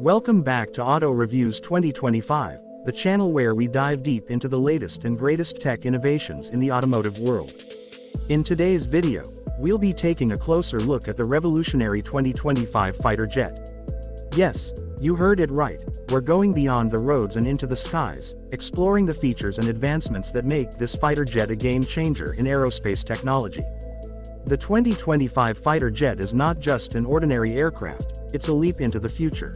Welcome back to Auto Reviews 2025, the channel where we dive deep into the latest and greatest tech innovations in the automotive world. In today's video, we'll be taking a closer look at the revolutionary 2025 fighter jet. Yes, you heard it right, we're going beyond the roads and into the skies, exploring the features and advancements that make this fighter jet a game changer in aerospace technology. The 2025 fighter jet is not just an ordinary aircraft, it's a leap into the future.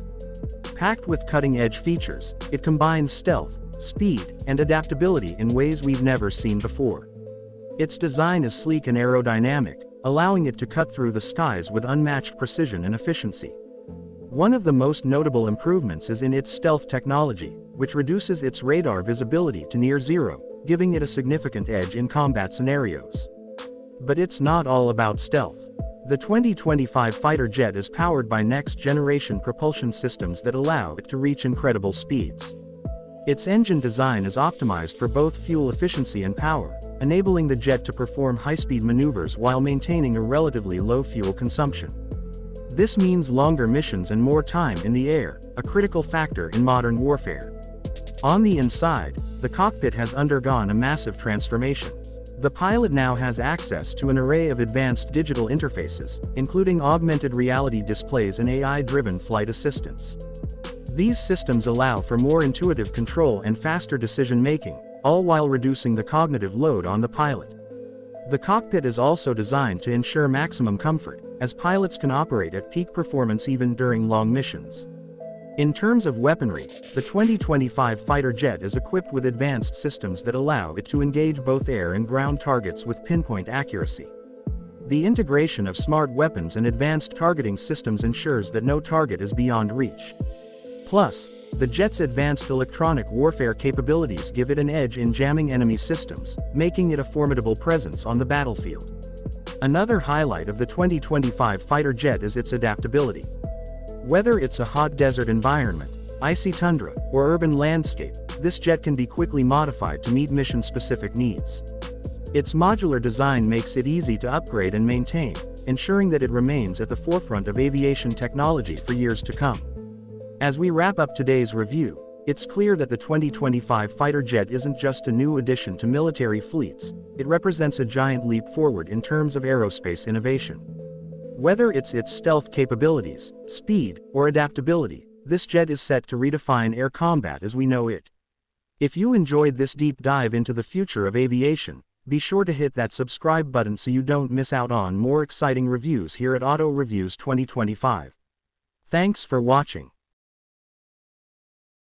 Packed with cutting-edge features, it combines stealth, speed, and adaptability in ways we've never seen before. Its design is sleek and aerodynamic, allowing it to cut through the skies with unmatched precision and efficiency. One of the most notable improvements is in its stealth technology, which reduces its radar visibility to near zero, giving it a significant edge in combat scenarios. But it's not all about stealth. The 2025 fighter jet is powered by next-generation propulsion systems that allow it to reach incredible speeds. Its engine design is optimized for both fuel efficiency and power, enabling the jet to perform high-speed maneuvers while maintaining a relatively low fuel consumption. This means longer missions and more time in the air, a critical factor in modern warfare. On the inside, the cockpit has undergone a massive transformation. The pilot now has access to an array of advanced digital interfaces, including augmented reality displays and AI-driven flight assistance. These systems allow for more intuitive control and faster decision-making, all while reducing the cognitive load on the pilot. The cockpit is also designed to ensure maximum comfort, as pilots can operate at peak performance even during long missions. In terms of weaponry, the 2025 fighter jet is equipped with advanced systems that allow it to engage both air and ground targets with pinpoint accuracy. The integration of smart weapons and advanced targeting systems ensures that no target is beyond reach. Plus, the jet's advanced electronic warfare capabilities give it an edge in jamming enemy systems, making it a formidable presence on the battlefield. Another highlight of the 2025 fighter jet is its adaptability. Whether it's a hot desert environment, icy tundra, or urban landscape, this jet can be quickly modified to meet mission-specific needs. Its modular design makes it easy to upgrade and maintain, ensuring that it remains at the forefront of aviation technology for years to come. As we wrap up today's review, it's clear that the 2025 fighter jet isn't just a new addition to military fleets, it represents a giant leap forward in terms of aerospace innovation. Whether it's its stealth capabilities, speed, or adaptability, this jet is set to redefine air combat as we know it. If you enjoyed this deep dive into the future of aviation, be sure to hit that subscribe button so you don't miss out on more exciting reviews here at Auto Reviews 2025. Thanks for watching.